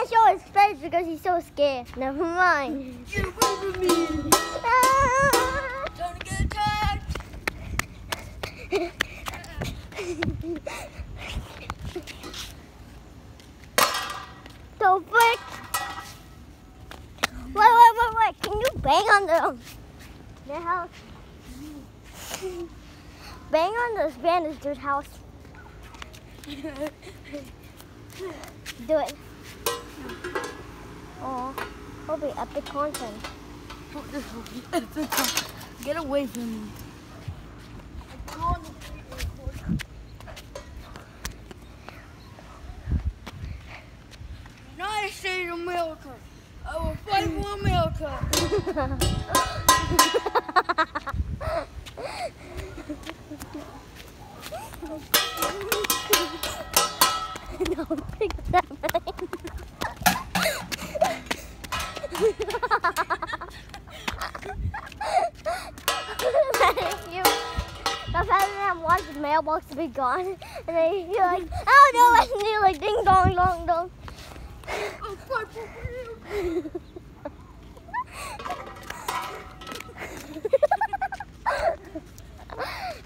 can't show his face because he's so scared. Never mind. Get from me! Ah. Time to get attacked! Frick. Wait, wait, wait, wait. Can you bang on the their house? bang on the Spanish dude's house. Do it. Oh, be epic content. Get away from me. United States of America. I will fight for America. you. The president wants his mailbox to be gone, and then you're like, oh no, and you're like, ding dong dong dong. I'll for America.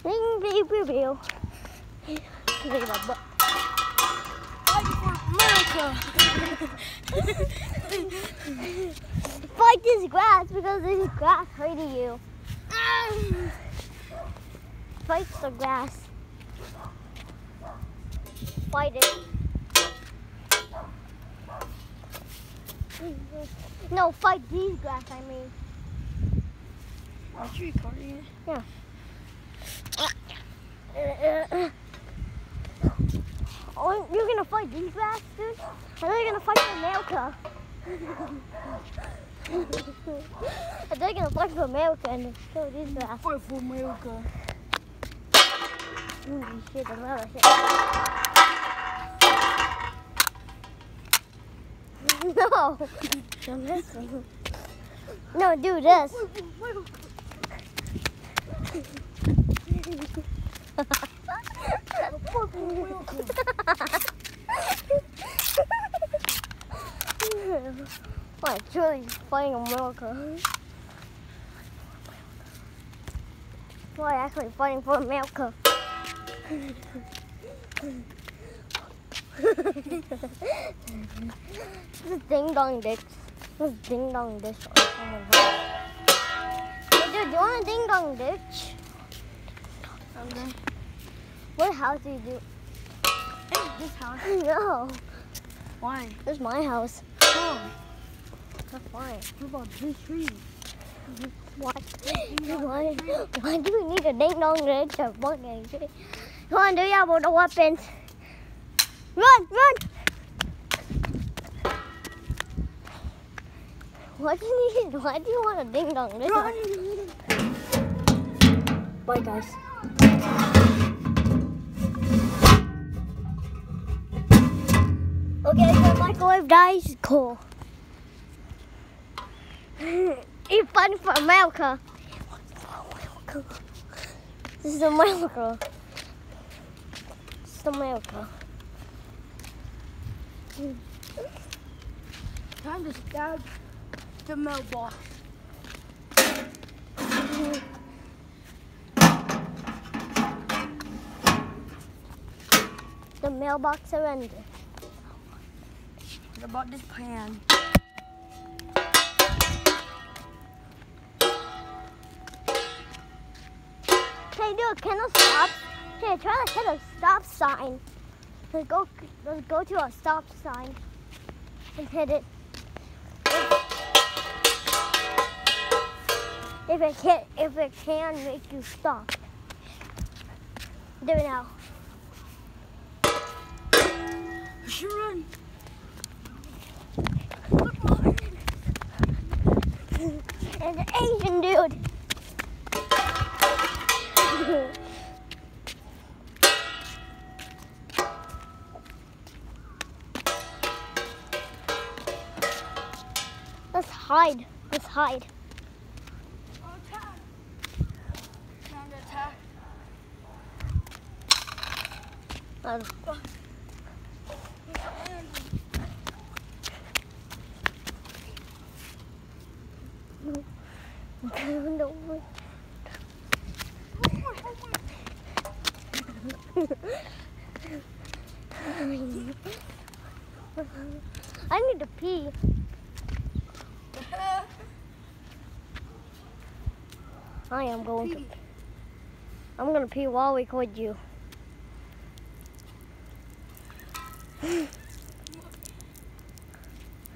Ding beep beep beep. Look at that butt. Fight for America. Fight this grass because this grass hurting you. Fight the grass. Fight it. No, fight these grass, I mean. Are you recording it? Oh, you're gonna fight these bastards? dude? And they're gonna fight America. and they're gonna fight for America and kill these grass. Fight for America. Holy shit, another shit. No! Don't listen. No, do this. What, truly fighting America? Why actually fighting for America? this is ding dong ditch. This is ding dong my god. Hey dude, do you want a ding dong ditch? Okay. What house do you do? This house. No, Why? this is my house. Oh, That's fine. what about this tree? What? Why, why do we need a ding dong ditch to fucking shit? Come on, do you have all the weapons? Run, run! What do you need? Why do you want a ding dong ditch? Bye, guys. Okay, the microwave dies. Cool. Eat fun for America. This is America. This is America. Time to stab the mailbox. The mailbox surrendered. What about this pan? Hey, dude, can I stop? Hey, try to hit a stop sign. Let's go. Let's go to a stop sign and hit it. If it can, if it can make you stop. Do it now. I should run. And the Asian dude. Let's hide. Let's hide. Time to attack. Let's- over. I need to pee. I am going to. I'm gonna pee while we record you.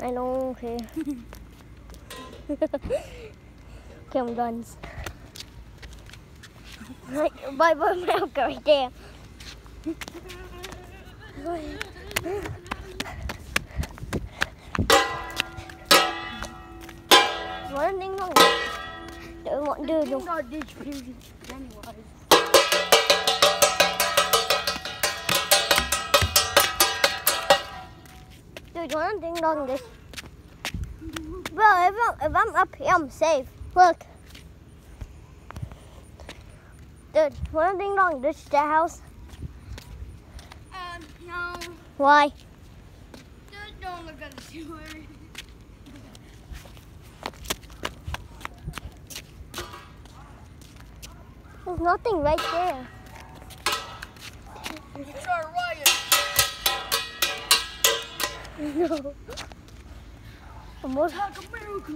I know, okay. okay, I'm done. Bye bye, milk right there. Do what do You do. got ditch. Dude, one thing wrong this. Bro, if I'm, if I'm up here, I'm safe. Look. Dude, one thing wrong this the house. Um, no. Why? Just don't look at the sewer. There's nothing right there. It's our riot. No. More- Like a miracle.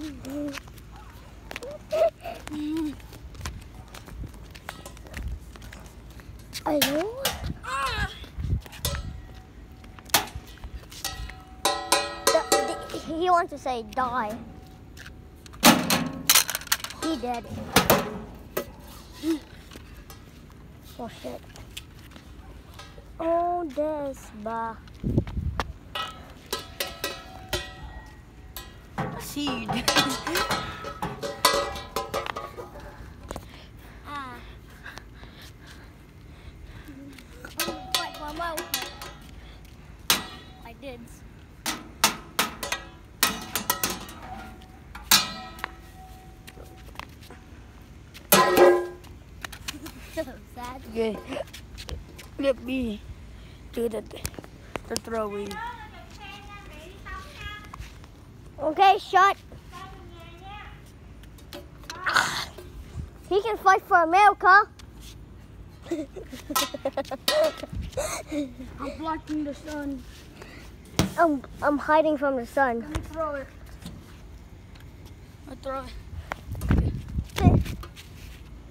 I know. Ah! The- the- He wants to say die. He did. Oh shit. Oh, this bah. Seed. Ah. Wait, one more. I did. Okay. Let me do the, the throwing. Okay, shut. He can fight for America. I'm blocking the sun. I'm, I'm hiding from the sun. Let me throw it. I throw it.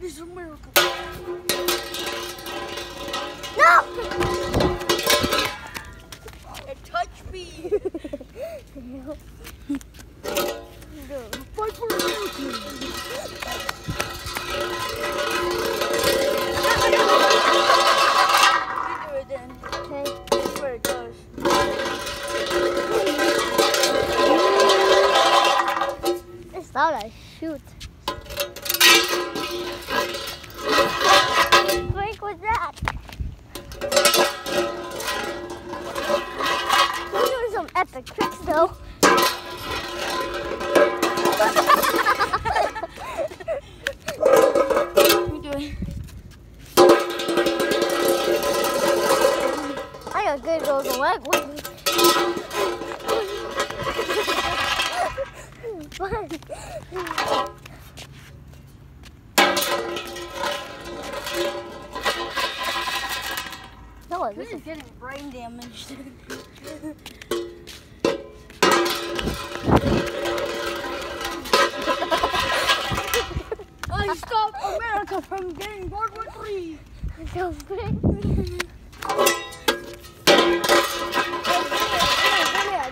This is a miracle. No! It touched me. Fight for a miracle. You do it then. Okay. I swear it. It's not a shoot. No, this is getting brain damaged. I stopped America from getting World War Three. so big. Come here,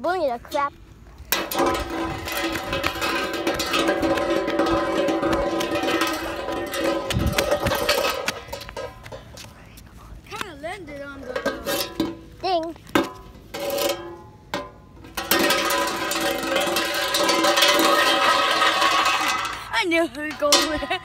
bunny the crap. Kind of landed on the thing. I knew who'd go there.